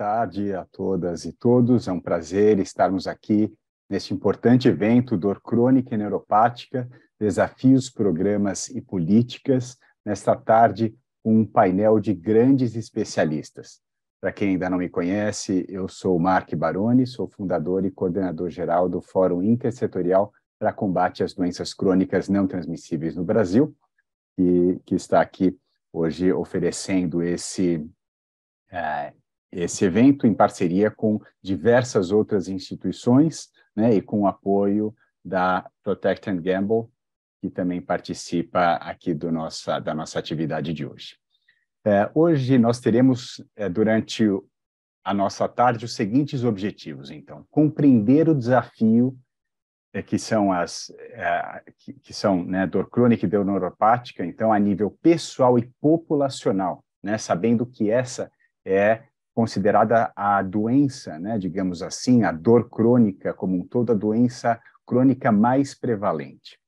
tarde a todas e todos. É um prazer estarmos aqui neste importante evento Dor Crônica e Neuropática, Desafios, Programas e Políticas. Nesta tarde, um painel de grandes especialistas. Para quem ainda não me conhece, eu sou Mark Baroni, sou fundador e coordenador geral do Fórum Intersetorial para Combate às Doenças Crônicas Não Transmissíveis no Brasil, que, que está aqui hoje oferecendo esse, é, esse evento em parceria com diversas outras instituições né, e com o apoio da Protect and Gamble, que também participa aqui do nossa, da nossa atividade de hoje. É, hoje nós teremos, é, durante a nossa tarde, os seguintes objetivos, então. Compreender o desafio é, que são as é, que, que, são né, dor crônica e dor neuropática, então a nível pessoal e populacional, né, sabendo que essa é considerada a doença, né, digamos assim, a dor crônica como um todo, a doença crônica mais prevalente.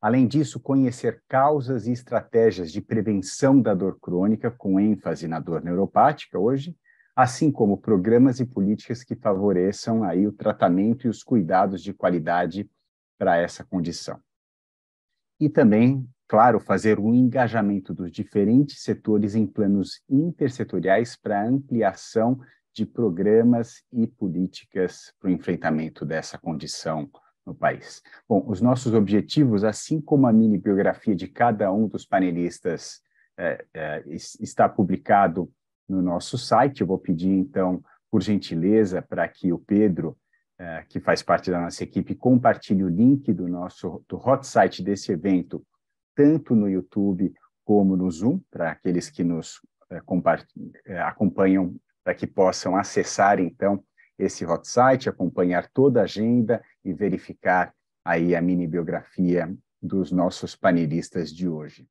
Além disso, conhecer causas e estratégias de prevenção da dor crônica, com ênfase na dor neuropática hoje, assim como programas e políticas que favoreçam aí o tratamento e os cuidados de qualidade para essa condição. E também, claro, fazer um engajamento dos diferentes setores em planos intersetoriais para ampliação de programas e políticas para o enfrentamento dessa condição no país. Bom, os nossos objetivos, assim como a mini biografia de cada um dos panelistas é, é, está publicado no nosso site. Eu vou pedir, então, por gentileza, para que o Pedro, eh, que faz parte da nossa equipe, compartilhe o link do nosso do hot site desse evento, tanto no YouTube como no Zoom, para aqueles que nos eh, eh, acompanham, para que possam acessar, então, esse hot site, acompanhar toda a agenda e verificar aí a mini biografia dos nossos panelistas de hoje.